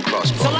Crossbow.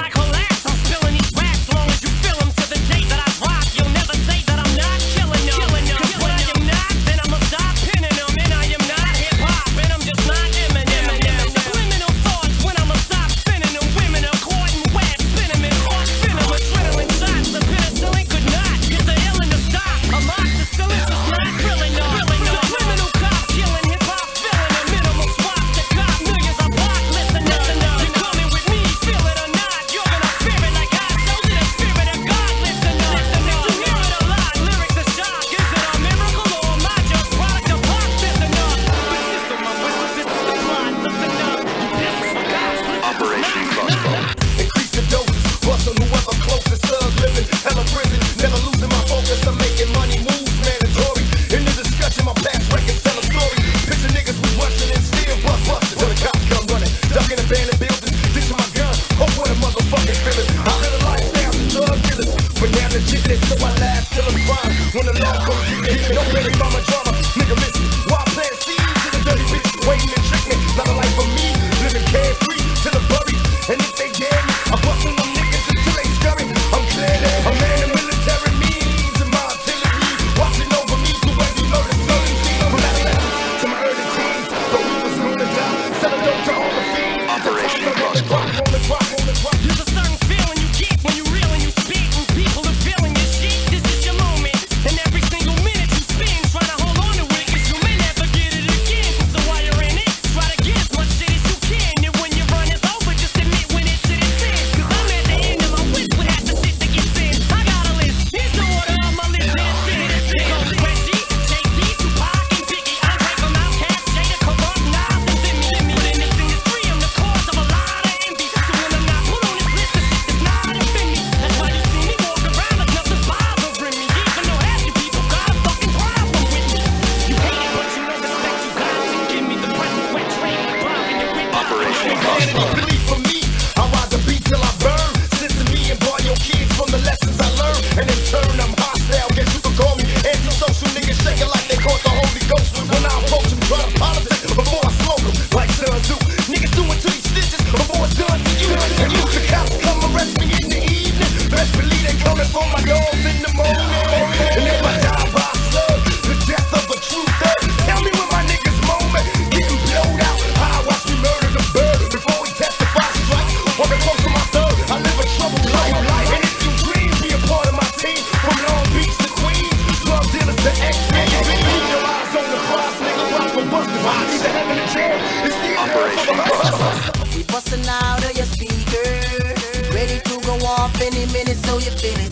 off any minute, so you feel it.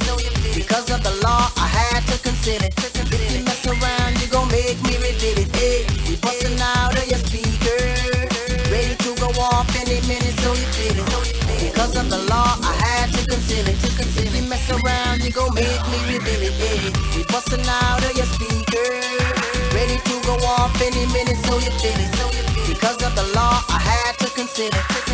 Because of the law, I had to conceal it. If you mess around, you gon' make me reveal it. Hey, we bustin' out of your speaker. Ready to go off any minute, so you feel it. Because of the law, I had to conceal it. If you mess around, you gon' make me reveal it. Hey, we bustin' out of your speaker. Ready to go off any minute, so you feel it. Because of the law, I had to consider.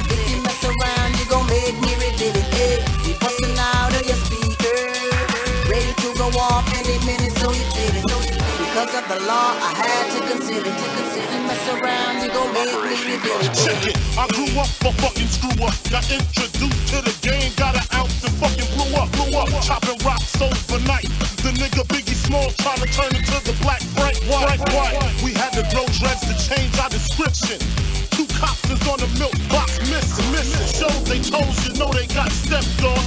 of the law. I had to conceal it, to conceal it. Mess around, you gon' make me feel it. Check it, I grew up a fucking screw up. Got introduced to the game, got an ounce and fucking blew up, blew up. Chopping rocks overnight. The nigga Biggie Small trying to turn into the black bright white. white. We had to grow dreads to change our description. Two cops is on the milk box, miss, miss. Shows they told you know they got stepped on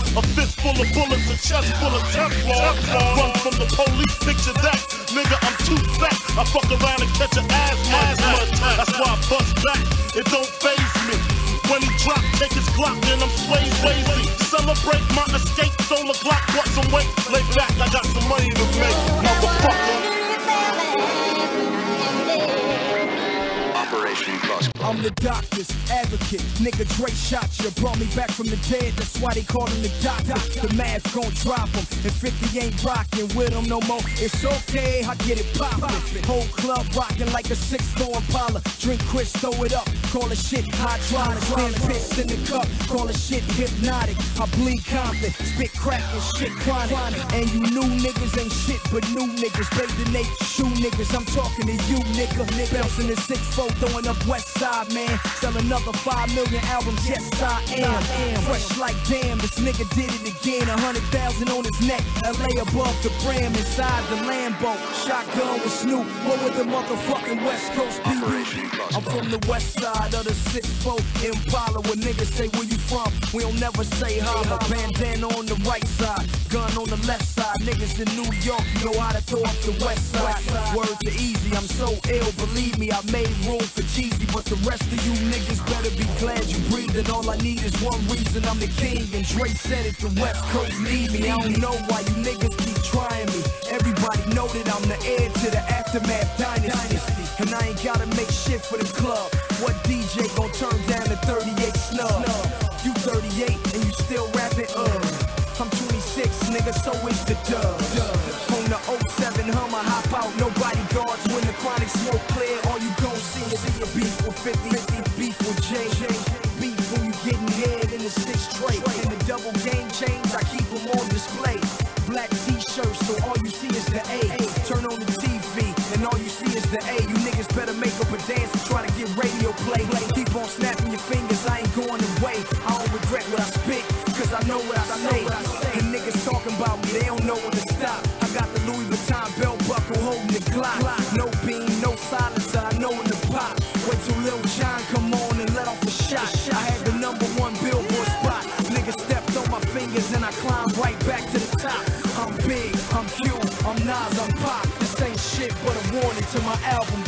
full of bullets, a chest full of Teflon. Run from the police, picture that. Nigga, I'm too fat. I fuck around and catch an asthma attack. That's why I bust back. It don't phase me. When he drop, take his Glock, and I'm sway lazy. Celebrate my escape, solar Glock, bought some weight. Lay back, I got some money to make, motherfucker. I'm the doctor's advocate. Nigga Dre shot you, brought me back from the dead. That's why they call him the doctor. The math gon' drop him, and 50 ain't rockin' with him no more. It's okay, I get it poppin'. Whole club rockin' like a six four Impala. Drink Cris, throw it up, call it shit hot rider. Stand piss in the cup, call it shit Hpnotiq. I bleed confident, spit crack and shit chronic. And you new niggas ain't shit but new niggas. They donate shoe niggas, I'm talking to you nigga. Bouncing the 6-4, throwing up west side five, man. Sell another five million albums, yes I am. Fresh like damn, this nigga did it again. A hundred thousand on his neck, LA above the brim, inside the Lambo. Shotgun with Snoop, what with the motherfucking West Coast people? I'm from the west side of the 6-4 Impala, where niggas say where you from. We don't never say holla. Bandana on the right side, gun on the left side. Niggas in New York, know how to throw up the west side. Word easy, I'm so ill, believe me, I made room for Jeezy. But the rest of you niggas better be glad you breathing. All I need is one reason, I'm the king. And Dre said it, the west coast need me. I don't know why you niggas keep trying me. Everybody know that I'm the heir to the aftermath dynasty. And I ain't gotta make shit for the club. What DJ gon' turn down the 38 snub? You 38 and you still rapping, uh. I'm 26, nigga, so is the dub. On the 07 Hummer, hop out, nobody guards. When the chronic smoke clear, all you gon' see is a beef with 50, 50 beef with J. Beef when you getting head in the six tray. And the double game change, I keep them on display. Black t-shirts, so all you see is the A. Turn on the TV, and all you see is the A. You niggas better make up a dance and try to get radio play. Keep on snapping your fingers, I ain't going away. I don't regret what I spit, cause I know what I say. And niggas talking about me, they don't know what to fingers and I climb right back to the top. I'm big, I'm huge, I'm Nas, I'm Pop. This ain't shit but a warning to my album